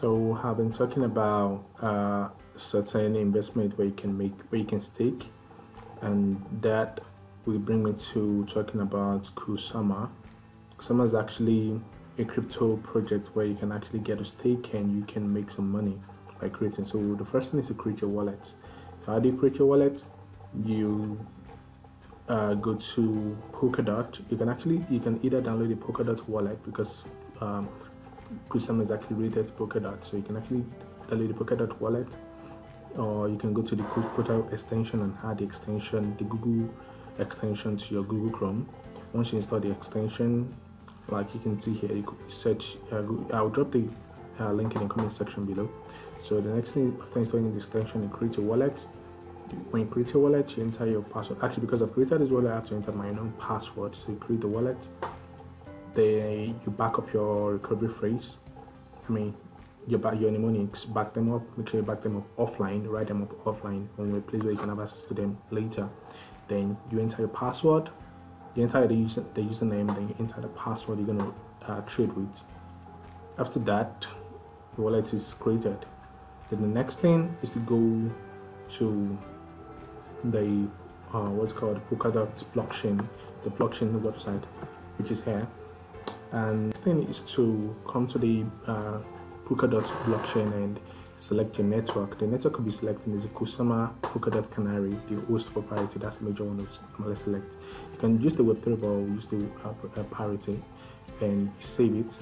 So I've been talking about uh, certain investment where you can make where you can stake, and that will bring me to talking about Kusama. Kusama is actually a crypto project where you can actually get a stake and you can make some money by creating. So the first thing is to create your wallet. So how do you create your wallet? You uh, go to Polkadot. You can actually you can either download the Polkadot wallet because um, Kusama is actually related to Polkadot, so you can actually download the Polkadot wallet, or you can go to the Polkadot extension and add the extension, the Google extension to your Google Chrome. Once you install the extension, like you can see here, you could search. Uh, I'll drop the uh, link in the comment section below. So the next thing after installing the extension, you create a wallet. When you create a wallet, you enter your password. Actually, because I've created this wallet, I have to enter my own password. So you create the wallet they you back up your recovery phrase. I mean, your your mnemonics, back them up. Make sure you back them up offline. Write them up offline on a place where you can have access to them later. Then you enter your password. You enter the user the username. Then you enter the password you're gonna uh, trade with. After that, the wallet is created. Then the next thing is to go to the uh, what's called Polkadot blockchain, the blockchain website, which is here and the thing is to come to the uh, Polkadot blockchain and select your network. The network could be selected is a Kusama Polkadot Canary, the host for parity. That's the major one I'm going to select. You can use the Web3 or use the uh, parity and save it.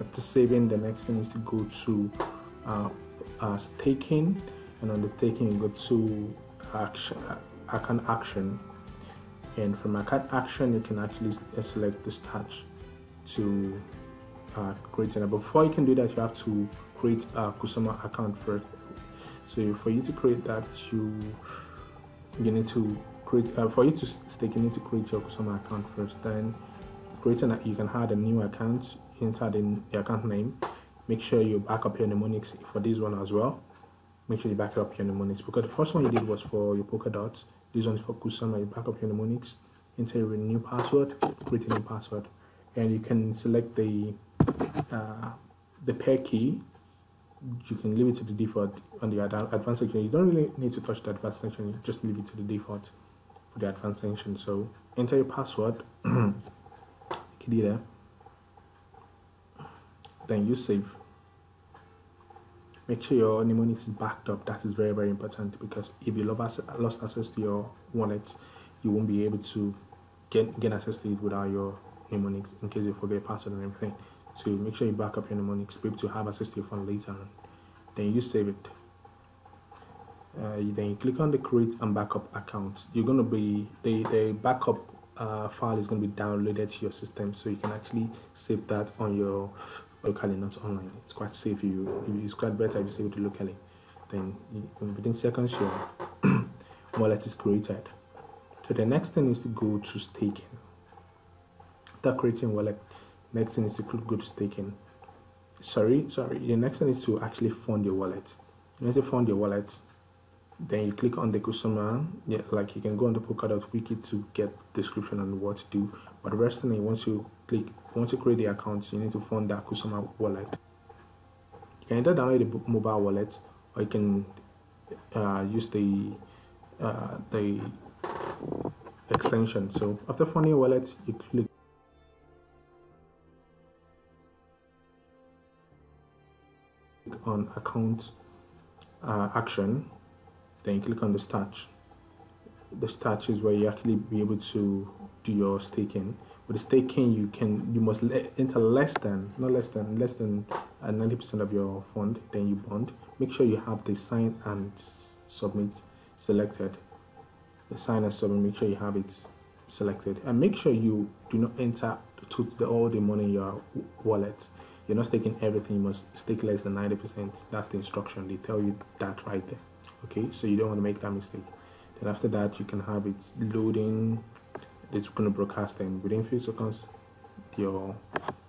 After saving, the next thing is to go to uh, uh, staking, and on the staking, you go to action, uh, account action, and from account action, you can actually select the start to uh, create an before you can do that, you have to create a Kusama account first. So for you to create that, you you need to create uh, for you to stake. You need to create your Kusama account first. Then create an you can add a new account. Enter the, the account name. Make sure you back up your mnemonics for this one as well. Make sure you back up your mnemonics because the first one you did was for your polka Polkadot. This one is for Kusama. You back up your mnemonics. Enter your new password. Create a new password and you can select the uh, the pair key. You can leave it to the default on the advanced section. You don't really need to touch the advanced section. You just leave it to the default for the advanced section. So enter your password. Key there then you save. Make sure your mnemonics is backed up. That is very very important because if you lost access to your wallet you won't be able to get gain access to it without your mnemonics in case you forget password and everything. So make sure you back up your mnemonics, be able to have access to your phone later on. Then you save it. Uh, then you click on the create and backup account. You're going to be, the, the backup uh, file is going to be downloaded to your system so you can actually save that on your locally, not online. It's quite safe. You, it's quite better if you save it locally. Then within seconds, your wallet is created. So the next thing is to go to staking after creating wallet next thing is to click go to staking. Sorry sorry the next thing is to actually fund your wallet. You need to fund your wallet then you click on the Kusama yeah like you can go on the polkadot wiki to get description on what to do but the rest thing once you click once you create the account you need to fund that Kusama wallet. You can either download the mobile wallet or you can uh, use the uh, the extension. So after funding your wallet you click on account uh, action, then click on the start. The start is where you actually be able to do your staking. With the staking, you can you must enter less than not less than less than uh, ninety percent of your fund. Then you bond. Make sure you have the sign and submit selected. The sign and submit. Make sure you have it selected, and make sure you do not enter to the, all the money in your wallet you're not staking everything you must stake less than 90% that's the instruction. They tell you that right there. Okay? So you don't want to make that mistake. Then after that you can have it loading. It's going to broadcast and within few seconds. Your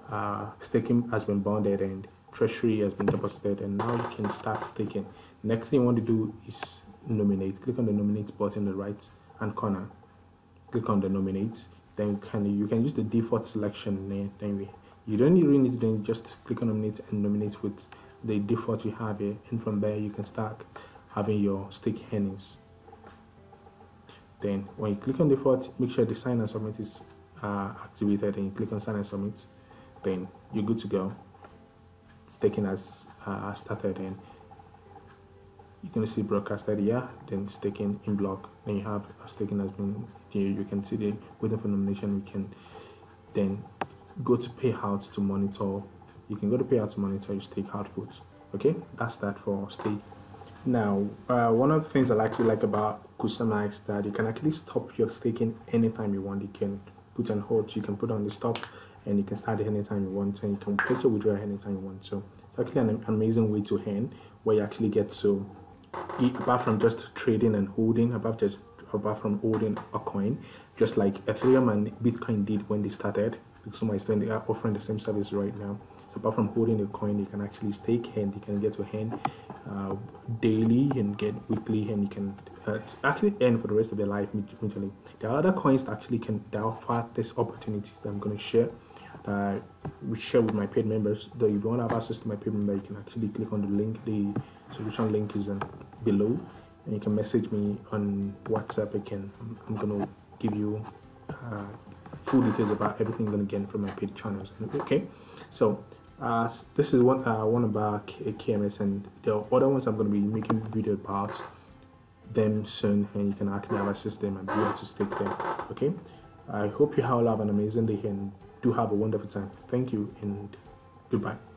uh, staking has been bonded and treasury has been deposited and now you can start staking. Next thing you want to do is nominate. Click on the nominate button in the right hand corner. Click on the nominate. Then can you can use the default selection then we You don't really need to do just click on nominate and nominate with the default you have here, and from there you can start having your stake earnings. Then when you click on default, make sure the sign and submit is uh, activated and you click on sign and submit, then you're good to go. Staking has uh, started and going to see broadcasted here, then staking in block. Then you have staking has been here. You can see the waiting for nomination. We can then go to payout to monitor. You can go to payout to monitor your stake output. Okay, that's that for stake. Now, uh, one of the things I actually like about Kusama is that you can actually stop your staking anytime you want. You can put on hold, you can put on the stop, and you can start it anytime you want, and you can put your withdrawal anytime you want. So it's actually an amazing way to earn where you actually get to, apart from just trading and holding, apart just apart from holding a coin, just like Ethereum and Bitcoin did when they started. Because some doing, they are offering the same service right now. So apart from holding a coin, you can actually stake and you can get to earn uh, daily and get weekly, and you can uh, actually earn for the rest of your life. Mutually, there are other coins that actually can are far less opportunities that I'm going to share. Uh, we share with my paid members. Though if you want to have access to my paid member, you can actually click on the link. The solution link is uh, below, and you can message me on WhatsApp again. I'm, I'm going to give you uh, full details about everything you're going to get from my paid channels. Okay, so uh, this is one uh, one about KMS and the other ones I'm going to be making video about them soon and you can actually have access them and be able to stick them. Okay? I hope you all have an amazing day and do have a wonderful time. Thank you and goodbye